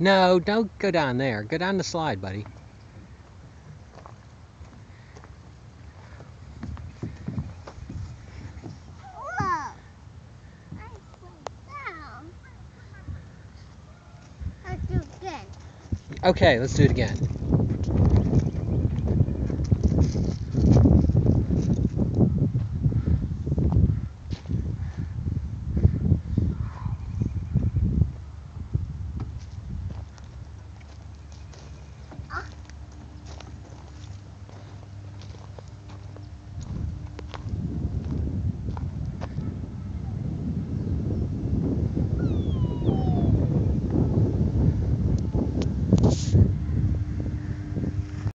No, don't go down there. Go down the slide, buddy. Okay, let's do it again.